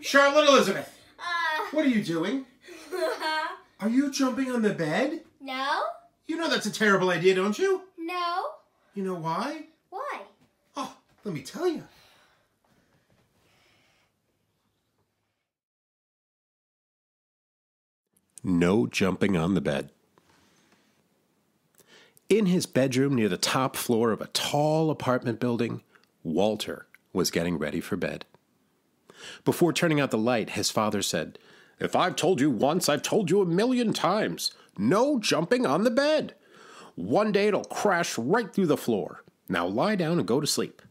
Charlotte Elizabeth, Uh, what are you doing? Are you jumping on the bed? no? You know that's a terrible idea, don't you? No? You know why? Why? Oh, let me tell you. No jumping on the bed. In his bedroom near the top floor of a tall apartment building, Walter was getting ready for bed. Before turning out the light, his father said, If I've told you once, I've told you a million times. No jumping on the bed. One day it'll crash right through the floor. Now lie down and go to sleep.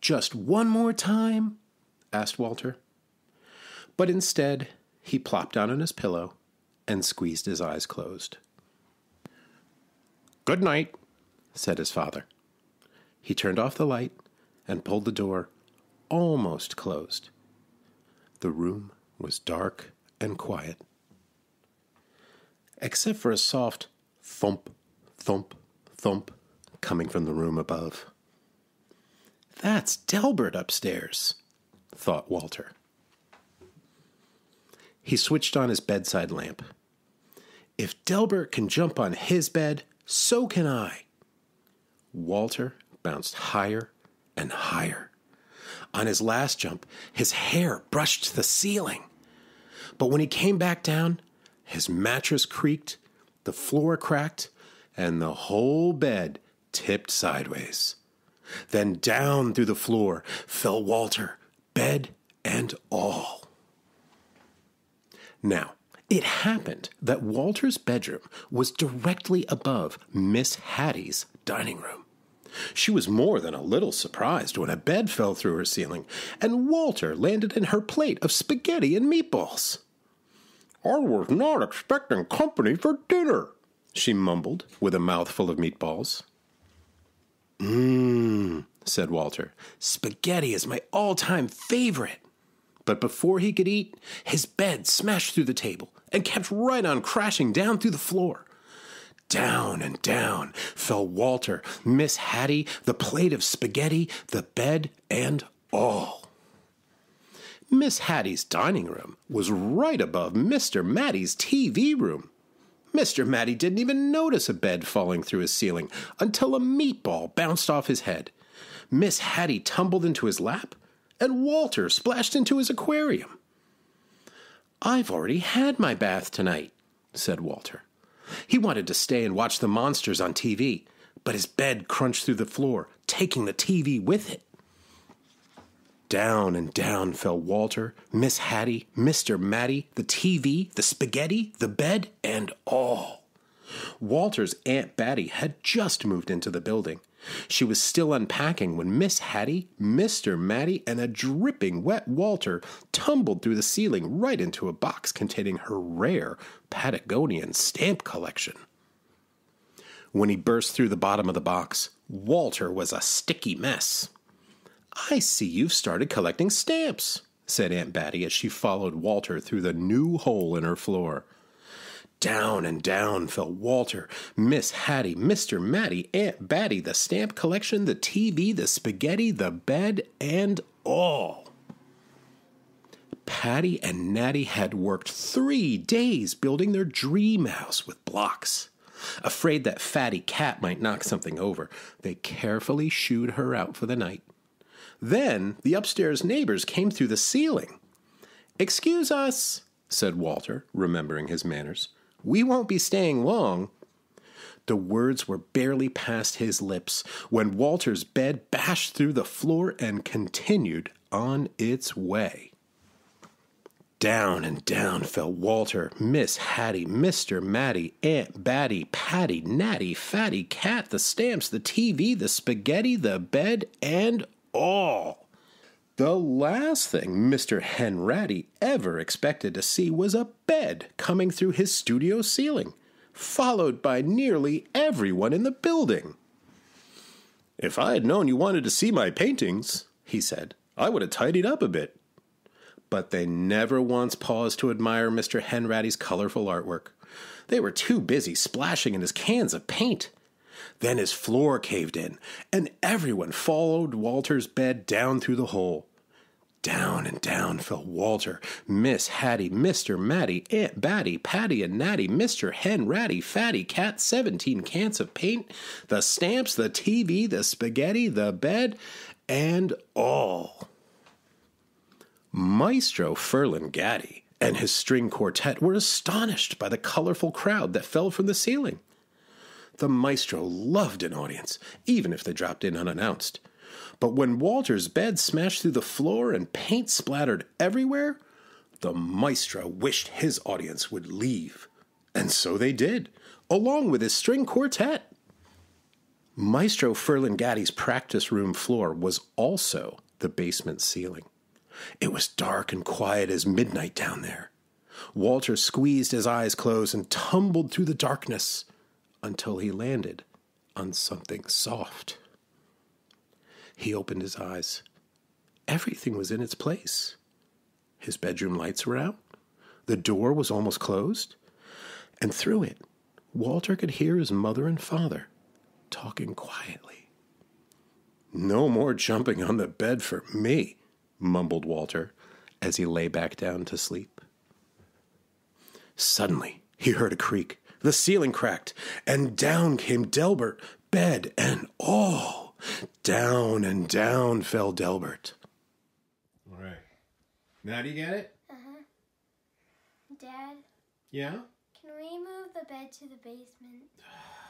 Just one more time? asked Walter. But instead, he plopped down on his pillow and squeezed his eyes closed. Good night, said his father. He turned off the light and pulled the door almost closed. The room was dark and quiet, except for a soft thump, thump, thump coming from the room above. That's Delbert upstairs, thought Walter. He switched on his bedside lamp. If Delbert can jump on his bed, so can I. Walter bounced higher and higher. On his last jump, his hair brushed the ceiling. But when he came back down, his mattress creaked, the floor cracked, and the whole bed tipped sideways. Then down through the floor fell Walter, bed and all. Now, it happened that Walter's bedroom was directly above Miss Hattie's dining room. She was more than a little surprised when a bed fell through her ceiling and Walter landed in her plate of spaghetti and meatballs. I was not expecting company for dinner, she mumbled with a mouthful of meatballs. Mmm, said Walter. Spaghetti is my all time favorite. But before he could eat, his bed smashed through the table and kept right on crashing down through the floor. Down and down fell Walter, Miss Hattie, the plate of spaghetti, the bed, and all. Miss Hattie's dining room was right above Mr. Matty's TV room. Mr. Matty didn't even notice a bed falling through his ceiling until a meatball bounced off his head. Miss Hattie tumbled into his lap, and Walter splashed into his aquarium. I've already had my bath tonight, said Walter. He wanted to stay and watch the monsters on TV, but his bed crunched through the floor, taking the TV with it. Down and down fell Walter, Miss Hattie, Mr. Matty, the TV, the spaghetti, the bed, and all. Walter's Aunt Batty had just moved into the building. She was still unpacking when Miss Hattie, Mr. Matty, and a dripping wet Walter tumbled through the ceiling right into a box containing her rare Patagonian stamp collection. When he burst through the bottom of the box, Walter was a sticky mess. I see you've started collecting stamps, said Aunt Batty as she followed Walter through the new hole in her floor. Down and down fell Walter, Miss Hattie, Mr. Matty, Aunt Batty, the stamp collection, the TV, the spaghetti, the bed, and all. Patty and Natty had worked three days building their dream house with blocks. Afraid that Fatty Cat might knock something over, they carefully shooed her out for the night. Then the upstairs neighbors came through the ceiling. Excuse us, said Walter, remembering his manners. We won't be staying long. The words were barely past his lips when Walter's bed bashed through the floor and continued on its way. Down and down fell Walter, Miss Hattie, Mr. Matty, Aunt Batty, Patty, Natty, Fatty, Cat, the stamps, the TV, the spaghetti, the bed, and all. The last thing Mr. Henratty ever expected to see was a bed coming through his studio ceiling, followed by nearly everyone in the building. If I had known you wanted to see my paintings, he said, I would have tidied up a bit. But they never once paused to admire Mr. Henratty's colorful artwork. They were too busy splashing in his cans of paint. Then his floor caved in, and everyone followed Walter's bed down through the hole. Down and down fell Walter, Miss Hattie, Mr. Matty, Aunt Batty, Patty and Natty, Mr. Henratty, Fatty, Cat, 17 cans of paint, the stamps, the TV, the spaghetti, the bed, and all. Maestro Furlan and his string quartet were astonished by the colorful crowd that fell from the ceiling. The maestro loved an audience, even if they dropped in unannounced. But when Walter's bed smashed through the floor and paint splattered everywhere, the maestro wished his audience would leave. And so they did, along with his string quartet. Maestro Furlan practice room floor was also the basement ceiling. It was dark and quiet as midnight down there. Walter squeezed his eyes closed and tumbled through the darkness until he landed on something soft. He opened his eyes. Everything was in its place. His bedroom lights were out. The door was almost closed. And through it, Walter could hear his mother and father talking quietly. No more jumping on the bed for me, mumbled Walter as he lay back down to sleep. Suddenly, he heard a creak. The ceiling cracked, and down came Delbert, bed and all. Down and down fell Delbert. All right. Now do you get it? Uh huh. Dad? Yeah? Can we move the bed to the basement?